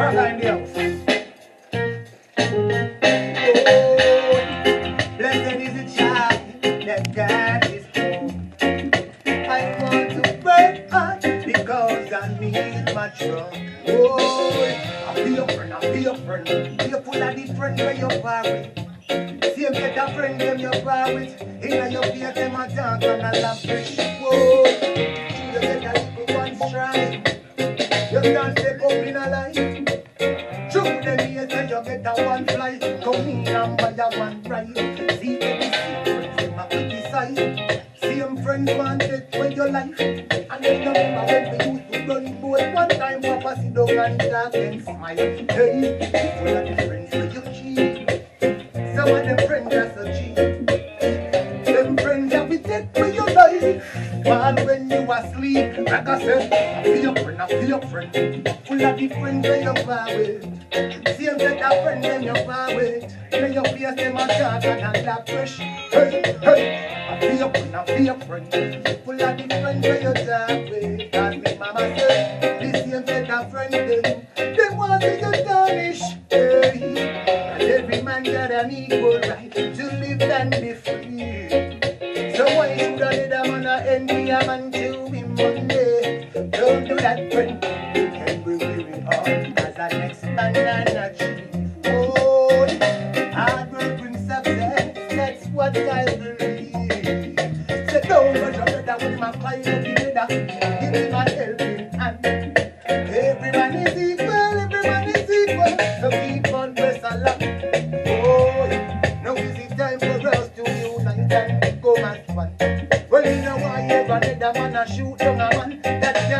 Oh, is born. I want to pray hard because I need my drum. Oh, I be your friend, I your friend. Your full of friend where you're with. Same set of friend them you're with. In your face them a dance and a laugh fish. Whoa, you get a little one strike. Say you get a one fly. Come in and buy a one ride. See the secrets them a criticize. Same friends want take away your life. And then you remember when we used to run boat. One time Papa sit down and talk and smile. Hey, people are the friends with you cheat. Some of them friends are so cheap. Them friends that we take for your life. While when you are asleep, like I said, your friend, friend. Full of the friends that you're far with. Same set of friends them you're far with. Then your face them a and a laugh fresh. Hey, hey, I feel your friend, I feel your friend. Full of friends that you talk with. Cause me mama said, the same set of friends them, they want to you tarnish. Hey, and every man got an equal right to live and be free. A next man and achieve. Oh, hard work brings success. That's what I believe. So don't rush your brother with pile up together. Give him a helping hand. Every man is equal, every man is equal. So keep on press along. Oh, now is it time for us to unite and as one. Well, you man shoot down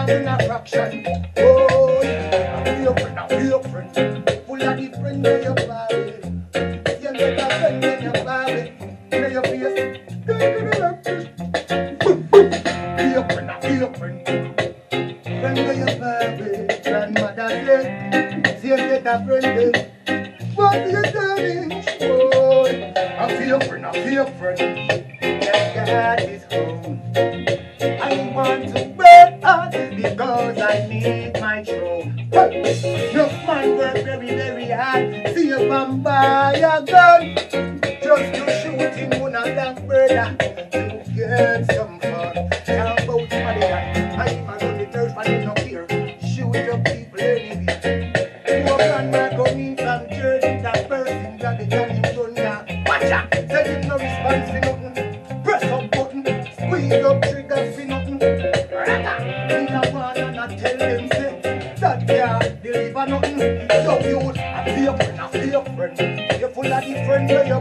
man a fraction. Oh, Your friend. Full of friend that you're with. You get a friend that you're with. In your face. Your friend, your friend. Friend that you're with. Grandmother said, see you get a friend. What you doing? Oh, I feel your friend, I feel your friend. That God is home. I want to work hard because I need my. Hey, Your man work very, very hard. See if I'm buy a gun. Just to shoot him on a black brother. To get some fun. Talk about that I'm on the church, but they don't care. Shoot your people anyway. Poor grandma coming from church, that person got the gun in front now. Watch out! Tell him no response to nothing. Press up button, squeeze up trigger nothing. Youth, I feel your friend, I feel your friend. You're full of the friends where you're.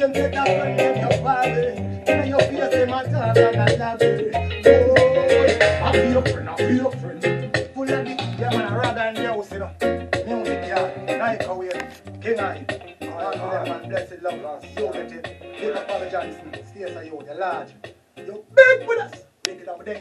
Same set of friends when you're buried. Now your face them a and I love. Oh, I feel your friend, I your friend. Full of the yeah man, I the you King love, you, you're large. You big with us. Make it up, then